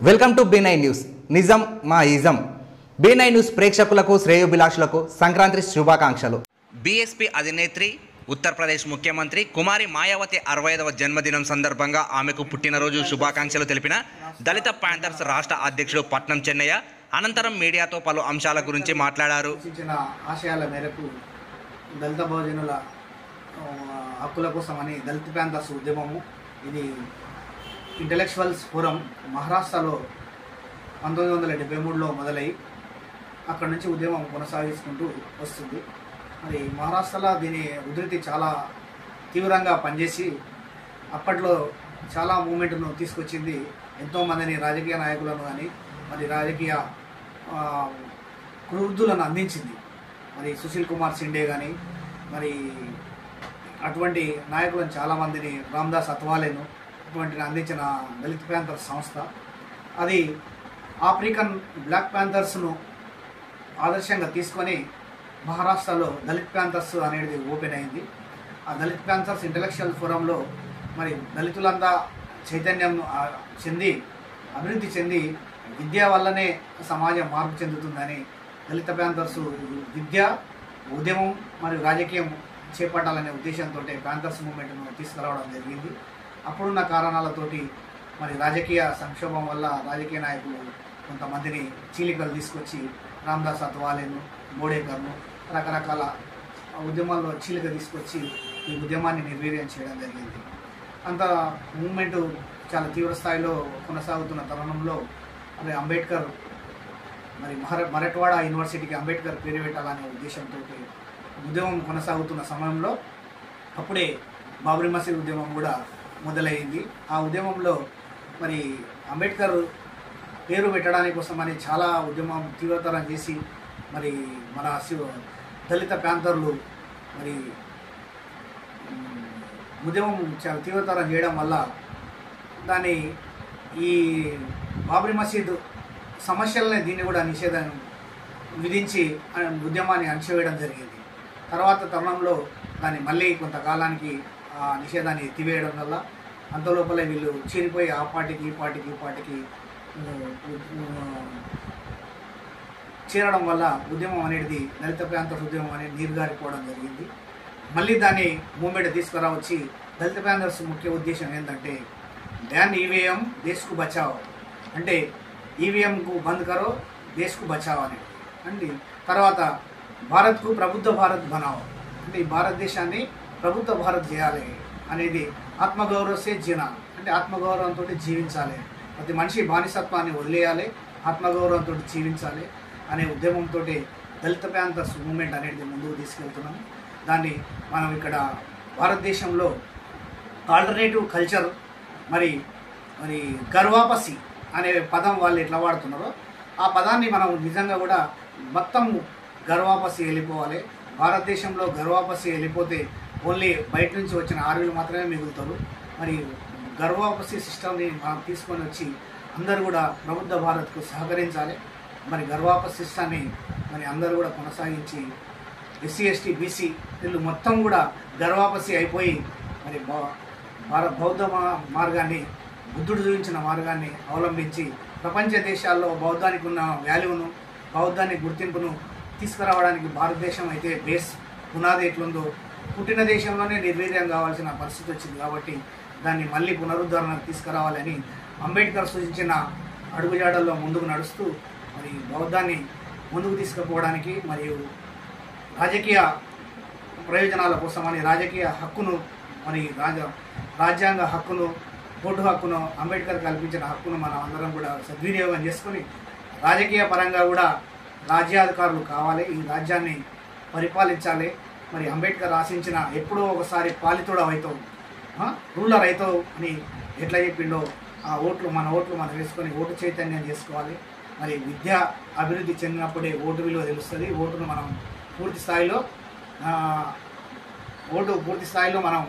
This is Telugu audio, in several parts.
Welcome to B nine news. నిజం మా ఇజం. బీ నైన్ న్యూస్ ప్రేక్షకులకు శ్రేయోభిలాషులకు సంక్రాంతి శుభాకాంక్షలు. బీఎస్పీ అధినేత్రి ఉత్తరప్రదేశ్ ముఖ్యమంత్రి కుమారి మాయావతి అరవైదవ జన్మదినం సందర్భంగా ఆమెకు పుట్టినరోజు శుభాకాంక్షలు తెలిపిన దళిత ప్యాంథర్స్ రాష్ట్ర అధ్యక్షుడు పట్నం చెన్నయ్య అనంతరం మీడియాతో పలు అంశాల గురించి మాట్లాడారు. ఆశయాల మేరకు దళిత బహుజనుల ఆ, హక్కుల కోసమని దళిత ప్యాంథర్స్ ఉద్యమము ఇది ఇంటలెక్చువల్స్ ఫోరం మహారాష్ట్రలో పంతొమ్మిది వందల డెబ్బై మూడులో మొదలై అక్కడ నుంచి ఉద్యమం కొనసాగిస్తుంటూ వస్తుంది. మరి మహారాష్ట్రలో దీని ఉధృతి చాలా తీవ్రంగా పనిచేసి అప్పట్లో చాలా మూమెంట్ను తీసుకొచ్చింది ఎంతోమందిని రాజకీయ నాయకులను కానీ మరి రాజకీయ ఆ, వృద్ధులను అందించింది. మరి సుశీల్ కుమార్ సిండే కానీ మరి అటువంటి నాయకులను చాలామందిని రామ్దాస్ అత్వాలేను అటువంటిని అందించిన దళిత్ ప్యాంథర్స్ సంస్థ. అది ఆఫ్రికన్ బ్లాక్ ప్యాంథర్స్ను ఆదర్శంగా తీసుకొని మహారాష్ట్రలో దళిత్ ప్యాంథర్స్ అనేది ఓపెన్ అయింది. ఆ దళిత్ ప్యాంథర్స్ ఇంటలెక్చువల్ ఫోరంలో మరి దళితులంతా చైతన్యం చెంది అభివృద్ధి చెంది విద్య వల్లనే సమాజం మార్పు చెందుతుందని దళిత ప్యాంథర్స్ విద్య ఉద్యమం మరియు రాజకీయం చేపట్టాలనే ఉద్దేశంతో ప్యాంథర్స్ మూమెంట్ను తీసుకురావడం జరిగింది. అప్పుడున్న కారణాలతోటి మరి రాజకీయ సంక్షోభం వల్ల రాజకీయ నాయకులు కొంతమందిని చీలికలు తీసుకొచ్చి రామ్దాస్ అత్వాలేను మోడేకర్ను రకరకాల ఉద్యమాల్లో చీలిక తీసుకొచ్చి ఈ ఉద్యమాన్ని నిర్వీర్యం చేయడం జరిగింది. అంత మూమెంట్ చాలా తీవ్ర స్థాయిలో కొనసాగుతున్న తరుణంలో మరి అంబేద్కర్ మరి మహర మరట్వాడ యూనివర్సిటీకి అంబేద్కర్ పేరు పెట్టాలనే ఉద్దేశంతో ఉద్యమం కొనసాగుతున్న సమయంలో అప్పుడే బాబ్రీ మసీద్ ఉద్యమం కూడా మొదలైంది. ఆ ఉద్యమంలో మరి అంబేద్కర్ పేరు పెట్టడానికి కోసమని చాలా ఉద్యమం తీవ్రతరం చేసి మరి మన శివ దళిత ప్రాంతాలు మరి ఉద్యమం చాలా తీవ్రతరం చేయడం వల్ల దాన్ని ఈ బాబ్రీ మసీద్ సమస్యలనే దీన్ని కూడా నిషేధం విధించి ఉద్యమాన్ని అణచివేయడం జరిగింది. తర్వాత తరుణంలో దాన్ని మళ్ళీ కొంతకాలానికి నిషేధాన్ని ఎత్తివేయడం వల్ల అంతలోపల వీళ్ళు చేరిపోయి ఆ పార్టీకి ఈ పార్టీకి ఈ పార్టీకి చేరడం వల్ల ఉద్యమం అనేది దళిత ప్రాంత ఉద్యమం అనేది నీరుగారిపోవడం జరిగింది. మళ్ళీ దాన్ని మూమెంట్ తీసుకురావచ్చి దళిత ప్రాంతర్స్ ముఖ్య ఉద్దేశం ఏంటంటే డ్యాన్ ఈవీఎం దేశ్కు బచావ్ అంటే ఈవీఎంకు బంద్ కరో దేశ్కు బచావ్ అని. అండి తర్వాత భారత్కు ప్రభుత్వ భారత్ బనావ్. అంటే ఈ భారతదేశాన్ని ప్రభుత్వ భారత్ చేయాలి అనేది ఆత్మగౌరవసే జీన అంటే ఆత్మగౌరవంతో జీవించాలి. ప్రతి మనిషి బానిసత్వాన్ని వదిలేయాలి. ఆత్మగౌరవంతో జీవించాలి అనే ఉద్యమంతో దళిత ప్యాంథర్స్ మూమెంట్ అనేది ముందుకు తీసుకెళ్తున్నాం. దాన్ని మనం ఇక్కడ భారతదేశంలో ఆల్టర్నేటివ్ కల్చర్ మరి మరి గర్వాపసి అనే పదం వాళ్ళు ఎట్లా వాడుతున్నారో ఆ పదాన్ని మనం నిజంగా కూడా మొత్తం గర్వాపసి వెళ్ళిపోవాలి. భారతదేశంలో గర్వాపసి వెళ్ళిపోతే ఓన్లీ బయట నుంచి వచ్చిన ఆర్మీలు మాత్రమే మిగులుతారు. మరి గర్వాపసి సిస్టమ్ని మనం తీసుకొని వచ్చి అందరూ కూడా ప్రబుద్ధ భారత్కు సహకరించాలి. మరి గర్వాపసి సిస్టమ్ని మరి అందరూ కూడా కొనసాగించి ఎస్సీ ఎస్టీ బీసీ వీళ్ళు మొత్తం కూడా గర్వాపసి అయిపోయి మరి భారత బౌద్ధ మార్గాన్ని బుద్ధుడు చూపించిన మార్గాన్ని అవలంబించి ప్రపంచ దేశాల్లో బౌద్ధానికి ఉన్న వాల్యూను బౌద్ధాన్ని గుర్తింపును తీసుకురావడానికి భారతదేశం అయితే బేస్ పునాది ఎట్లుందో పుట్టిన దేశంలోనే నిర్వీర్యం కావాల్సిన పరిస్థితి వచ్చింది కాబట్టి దాన్ని మళ్ళీ పునరుద్ధరణకు తీసుకురావాలని అంబేద్కర్ సూచించిన అడుగుజాడల్లో ముందుకు నడుస్తూ మరి బౌద్ధాన్ని ముందుకు తీసుకుపోవడానికి మరియు రాజకీయ ప్రయోజనాల కోసమని రాజకీయ హక్కును మరి రాజ రాజ్యాంగ హక్కును ఓటు హక్కును అంబేద్కర్ కల్పించిన హక్కును మనం అందరం కూడా సద్వినియోగం చేసుకొని రాజకీయ పరంగా కూడా రాజ్యాధికారులు కావాలి ఈ రాజ్యాన్ని పరిపాలించాలి. మరి అంబేద్కర్ ఆశించిన ఎప్పుడో ఒకసారి పాలితుడు అవుతావు రూలర్ అవుతావు అని ఎట్లా చెప్పిండో ఆ ఓట్లు మన ఓట్లు మనం వేసుకొని ఓటు చైతన్యం చేసుకోవాలి. మరి విద్య అభివృద్ధి చెందినప్పుడే ఓటు విలువ తెలుస్తుంది. ఓటును మనం పూర్తి స్థాయిలో ఓటు పూర్తి స్థాయిలో మనం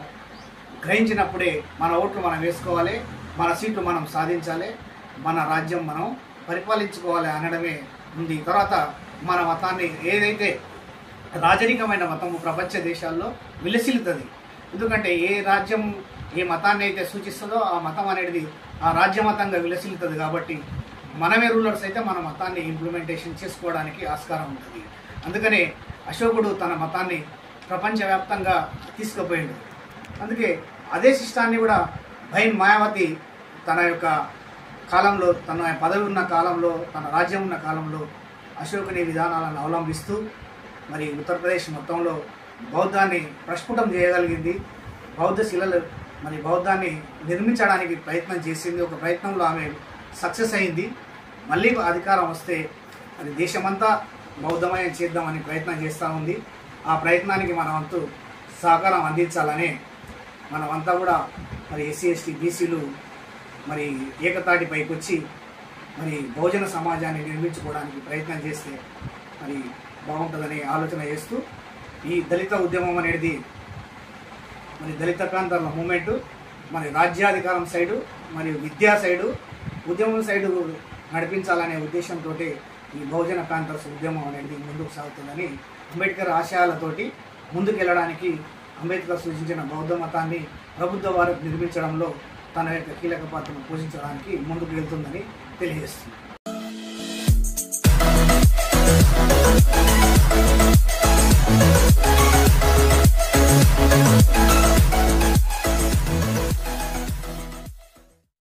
గ్రహించినప్పుడే మన ఓట్లు మనం వేసుకోవాలి. మన సీట్లు మనం సాధించాలి. మన రాజ్యం మనం పరిపాలించుకోవాలి అనడమే ఉంది. తర్వాత మన మతాన్ని ఏదైతే రాజరికమైన మతము ప్రపంచ దేశాల్లో విలసిల్లుతుంది. ఎందుకంటే ఏ రాజ్యం ఏ మతాన్ని అయితే సూచిస్తుందో ఆ మతం అనేది ఆ రాజ్యమతంగా విలసిల్లుతుంది కాబట్టి మనమే రూలర్స్ అయితే మన మతాన్ని ఇంప్లిమెంటేషన్ చేసుకోవడానికి ఆస్కారం ఉంటుంది. అందుకనే అశోకుడు తన మతాన్ని ప్రపంచవ్యాప్తంగా తీసుకుపోయింది అందుకే అదే శిష్టాన్ని కూడా భయం మాయావతి తన యొక్క కాలంలో తన పదవి ఉన్న కాలంలో తన రాజ్యం ఉన్న కాలంలో అశోకుని విధానాలను అవలంబిస్తూ మరి ఉత్తరప్రదేశ్ మొత్తంలో బౌద్ధాన్ని ప్రస్ఫుటం చేయగలిగింది. బౌద్ధ శిలలు మరి బౌద్ధాన్ని నిర్మించడానికి ప్రయత్నం చేసింది. ఒక ప్రయత్నంలో ఆమె సక్సెస్ అయింది. మళ్ళీ అధికారం వస్తే అది దేశమంతా బౌద్ధమయం చేద్దామని ప్రయత్నం చేస్తూ ఉంది. ఆ ప్రయత్నానికి మనవంతు సహకారం అందించాలని మనమంతా కూడా మరి ఎస్సీ ఎస్టీ బీసీలు మరి ఏకతాటి పైకి వచ్చి మరి బహుజన సమాజాన్ని నిర్మించుకోవడానికి ప్రయత్నం చేస్తే మరి బాగుంటుందని ఆలోచన చేస్తూ ఈ దళిత ఉద్యమం అనేది మరి దళిత ప్రాంతాల మూమెంటు మరి రాజ్యాధికారం సైడు మరియు విద్యా సైడు ఉద్యమం సైడు నడిపించాలనే ఉద్దేశంతో ఈ బహుజన ప్రాంతర్స్ ఉద్యమం అనేది ముందుకు సాగుతుందని అంబేద్కర్ ఆశయాలతోటి ముందుకెళ్ళడానికి అంబేద్కర్ సూచించిన బౌద్ధ మతాన్ని ప్రభుత్వ వారికి నిర్మించడంలో తన యొక్క కీలక పాత్రను పోషించడానికి ముందుకు వెళ్తుందని తెలియజేస్తుంది.